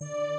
you